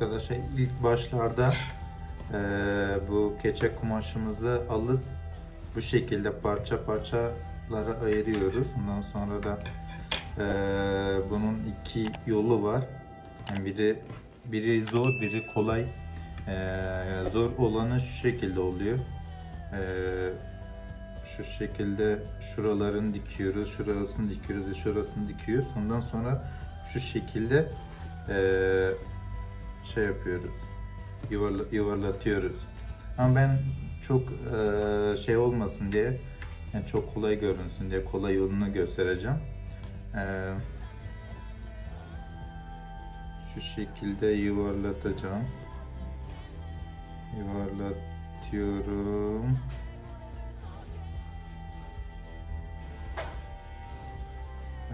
arkadaşlar ilk başlarda e, bu keçe kumaşımızı alıp bu şekilde parça parçalara ayırıyoruz. Ondan sonra da e, bunun iki yolu var. Yani biri biri zor, biri kolay. E, zor olanı şu şekilde oluyor. E, şu şekilde şuralarını dikiyoruz, şurasını dikiyoruz, şurasını dikiyoruz. Ondan sonra şu şekilde eee, şey yapıyoruz, yuvarla, yuvarlatıyoruz. Ama ben çok eee, şey olmasın diye, yani çok kolay görünsün diye kolay yolunu göstereceğim. Eee, şu şekilde yuvarlatacağım. Yuvarlatıyorum.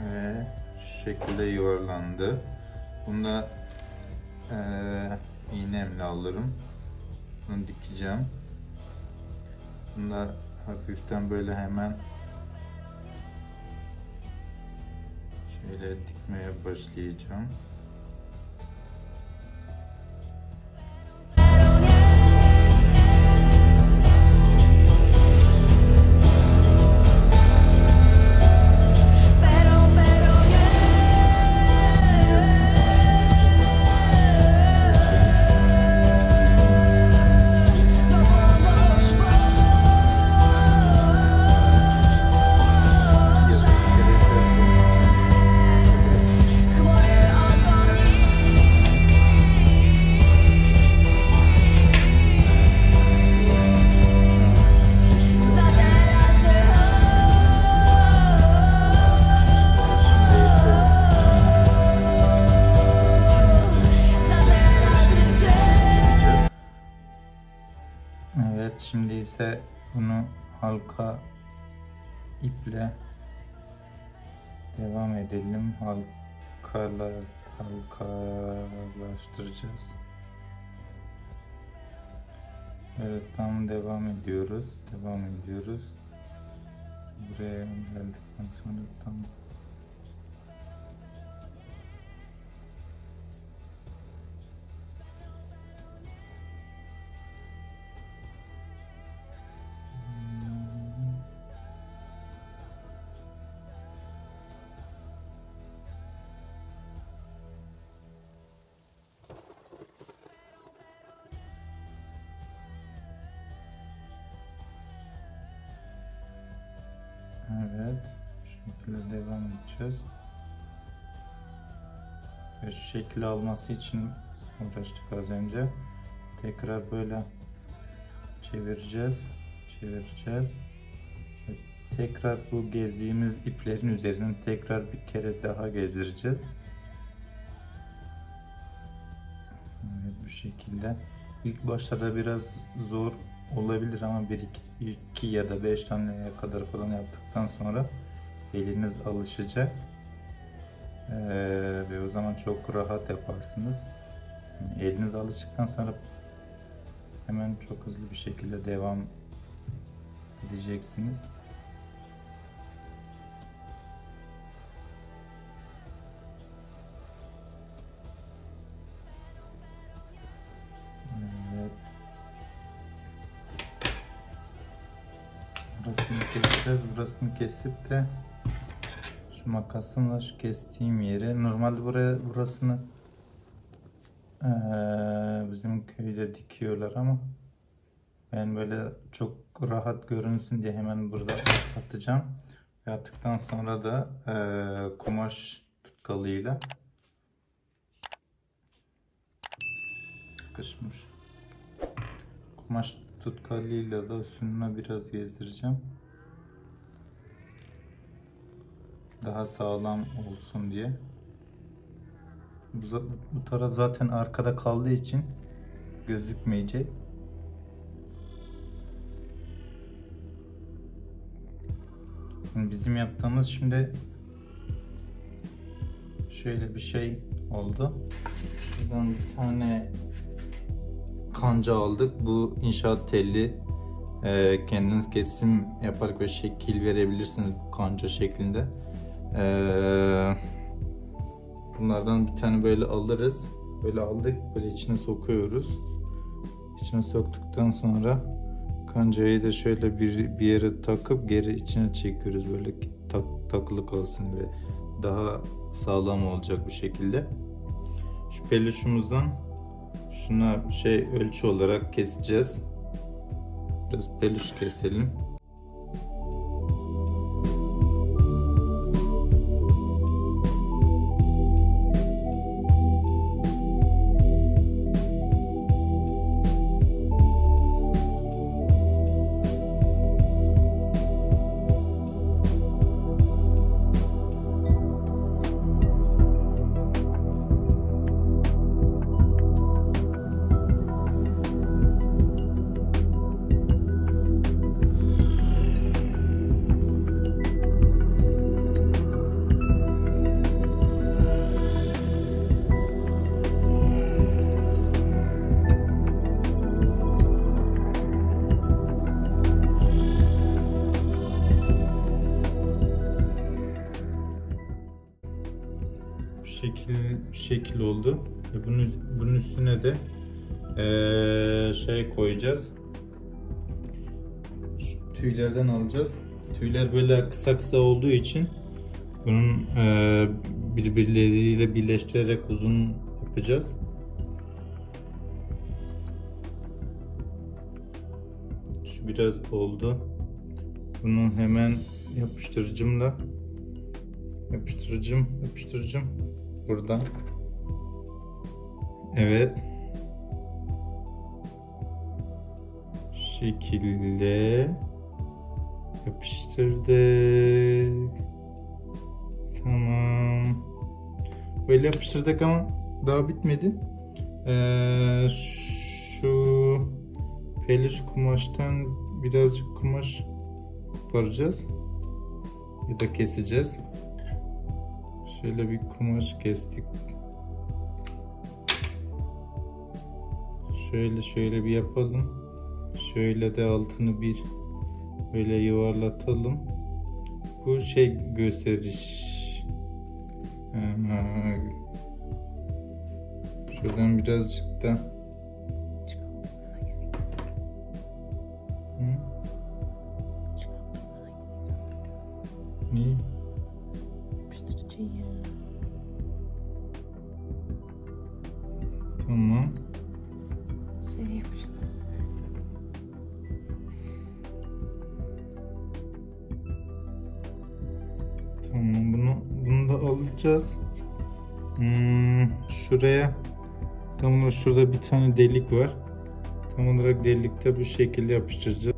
Ve şu şekilde yuvarlandı. Bunu eee iğnemle alırım. Bunu dikeceğim. Bunu da hafiften böyle hemen şöyle dikmeye başlayacağım. Halka iple devam edelim. Halkalar halkalaştıracağız. Evet tam devam ediyoruz. Devam ediyoruz. Buraya geldikten sonra tam şekilde devam edeceğiz. Ve şu şekil alması için uğraştık az önce. Tekrar böyle çevireceğiz. Çevireceğiz. Ve Tekrar bu gezdiğimiz iplerin üzerinden tekrar bir kere daha gezdireceğiz. Evet bu şekilde. İlk başlarda biraz zor olabilir ama bir iki, iki ya da beş taneye kadar falan yaptıktan sonra eliniz alışacak. Ee, ve o zaman çok rahat yaparsınız. Yani eliniz alıştıktan sonra hemen çok hızlı bir şekilde devam edeceksiniz. Evet. Burasını keseceğiz. Burasını kesip de makasımla şu kestiğim yeri normalde buraya burasını eee, bizim köyde dikiyorlar ama ben böyle çok rahat görünsün diye hemen burada atacağım. Ve attıktan sonra da eee, kumaş tutkalıyla sıkışmış. Kumaş tutkalıyla da üstüne biraz gezdireceğim. Daha sağlam olsun diye. Bu, bu taraf zaten arkada kaldığı için gözükmeyecek. Bizim yaptığımız şimdi şöyle bir şey oldu. Şuradan bir tane kanca aldık. Bu inşaat telli. Ee, kendiniz kesim yaparak ve şekil verebilirsiniz bu kanca şeklinde. Ee, bunlardan bir tane böyle alırız. Böyle aldık böyle içine sokuyoruz. İçine soktuktan sonra kancayı da şöyle bir, bir yere takıp geri içine çekiyoruz böyle tak, takılı kalsın ve daha sağlam olacak bu şekilde. Şu peluşumuzdan şuna şey ölçü olarak keseceğiz. Biraz peluş keselim. Şekil oldu. Ve bunun, bunun üstüne de eee, şey koyacağız. Şu tüylerden alacağız. Tüyler böyle kısa kısa olduğu için bunun eee, birbirleriyle birleştirerek uzun yapacağız. Şu biraz oldu. Bunu hemen yapıştırıcımla Yapıştırıcım, yapıştırıcım. Buradan. Evet. Şu şekilde yapıştırdık. Tamam. Böyle yapıştırdık ama daha bitmedi. Ee, şu peluş kumaştan birazcık kumaş koparacağız. Ya da keseceğiz. Şöyle bir kumaş kestik. Şöyle şöyle bir yapalım. Şöyle de altını bir böyle yuvarlatalım. Bu şey gösteriş. Şuradan birazcık da Tamam bunu bunu da alacağız. Hmm, şuraya tam olarak şurada bir tane delik var. Tam olarak delikte bu şekilde yapıştıracağız.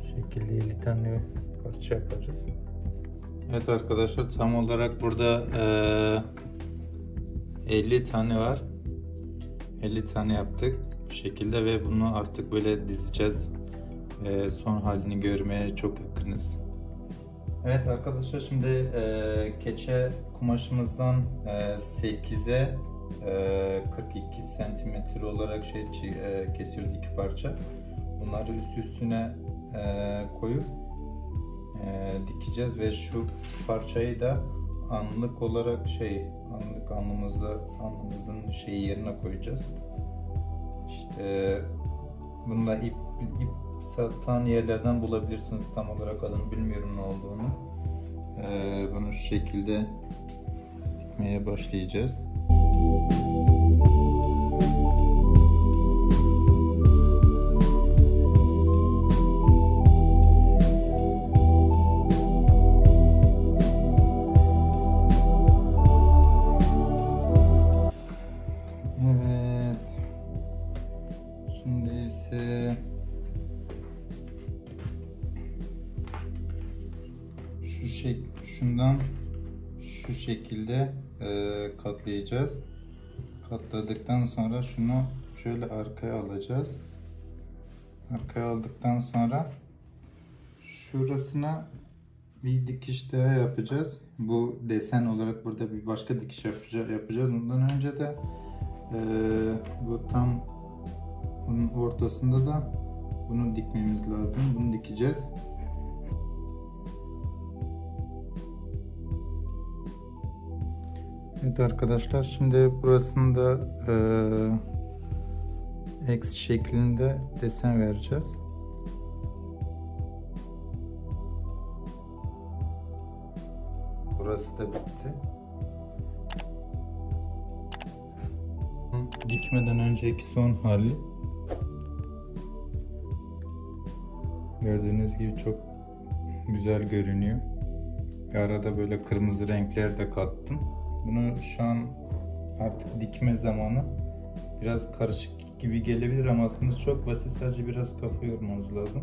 Bu şekilde 50 tane parça yaparız. Evet arkadaşlar tam olarak burada eee 50 tane var. 50 tane yaptık bu şekilde ve bunu artık böyle dizeceğiz. Eee, son halini görmeye çok yakınız. Evet arkadaşlar şimdi eee, keçe kumaşımızdan eee, 8'e eee, 42 santimetre olarak şey eee, kesiyoruz iki parça. Bunları üst üstüne eee, koyup eee, dikeceğiz ve şu parçayı da anlık olarak şey anlık alnımızda alnımızın şeyi yerine koyacağız. İşte bunda ip ip satan yerlerden bulabilirsiniz. Tam olarak adını bilmiyorum ne olduğunu. Ee, bunu şu şekilde dikmeye başlayacağız. Evet. Şimdi ise şek şundan şu şekilde e, katlayacağız. Katladıktan sonra şunu şöyle arkaya alacağız. Arkaya aldıktan sonra şurasına bir dikiş daha yapacağız. Bu desen olarak burada bir başka dikiş yapacağız. Bundan önce de e, bu tam bunun ortasında da bunu dikmemiz lazım. Bunu dikeceğiz. Evet arkadaşlar şimdi burasında eee X şeklinde desen vereceğiz. Burası da bitti. Dikmeden önceki son hali. Gördüğünüz gibi çok güzel görünüyor. Bir arada böyle kırmızı renkler de kattım. Bunu şu an artık dikme zamanı. Biraz karışık gibi gelebilir ama aslında çok basit. Sadece biraz kafa yormanız lazım.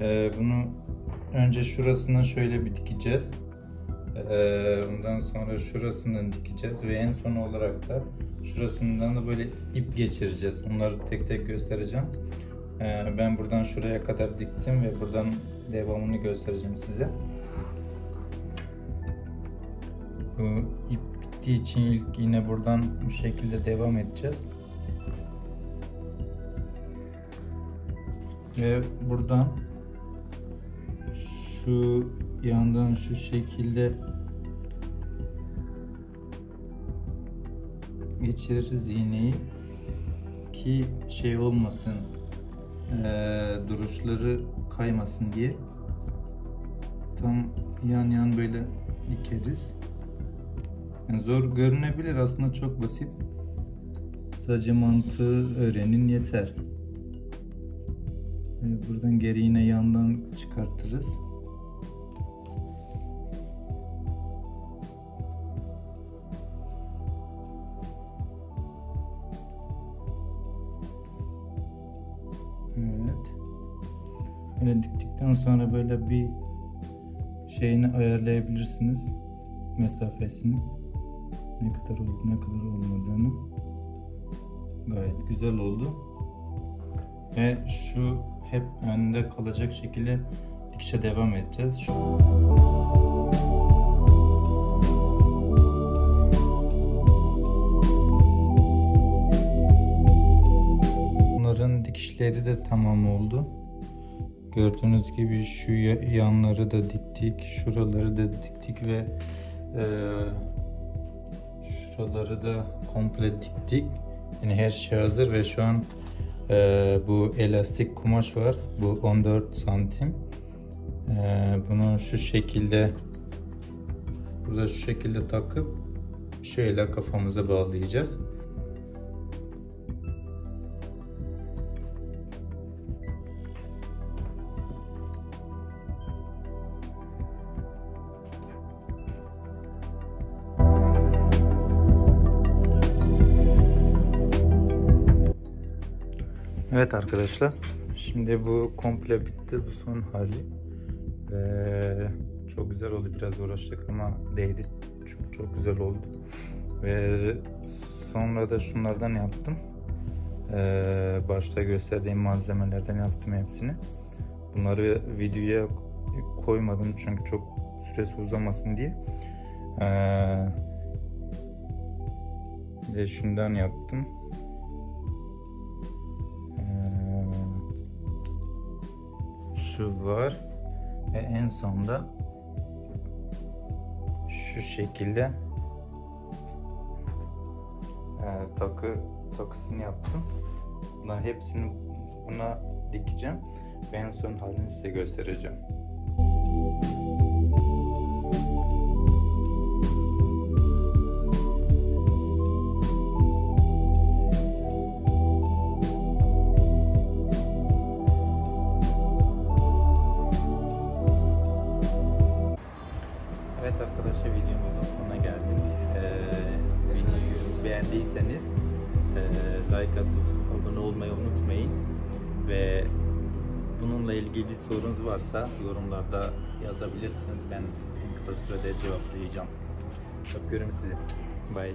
Ee, bunu önce şurasına şöyle bir dikeceğiz. Ee, ondan sonra şurasından dikeceğiz ve en son olarak da şurasından da böyle ip geçireceğiz. Onları tek tek göstereceğim. Ee, ben buradan şuraya kadar diktim ve buradan devamını göstereceğim size. İp bittiği için ilk yine buradan bu şekilde devam edeceğiz. Ve buradan şu yandan şu şekilde geçiririz iğneyi ki şey olmasın eee, duruşları kaymasın diye tam yan yan böyle dikeriz. Yani zor görünebilir aslında çok basit. Sadece mantığı öğrenin yeter. Ve buradan geri yine yandan çıkartırız. Evet. Böyle diktikten sonra böyle bir şeyini ayarlayabilirsiniz. Mesafesini. Ne kadar olup ne kadar olmadığını. Gayet güzel oldu. Ve şu hep önde kalacak şekilde dikişe devam edeceğiz. Şu Bunların dikişleri de tamam oldu. Gördüğünüz gibi şu ya- yanları da diktik, şuraları da diktik ve eee, şuraları da komple diktik. Yani her şey hazır ve şu an eee, bu elastik kumaş var. Bu 14 santim. Eee, bunu şu şekilde burada şu şekilde takıp şöyle kafamıza bağlayacağız. Evet arkadaşlar. Şimdi bu komple bitti. Bu son hali. Ve çok güzel oldu. Biraz uğraştık ama değdi. Çok çok güzel oldu. Ve sonra da şunlardan yaptım. Ee, başta gösterdiğim malzemelerden yaptım hepsini. Bunları videoya koymadım çünkü çok süresi uzamasın diye. Ee, ve şundan yaptım. Şu var ve en sonda şu şekilde e, takı takısını yaptım. Bunların hepsini buna dikeceğim ve en son halini size göstereceğim. ilgili bir sorunuz varsa yorumlarda yazabilirsiniz. Ben en kısa sürede cevaplayacağım. Öpüyorum sizi. Bye.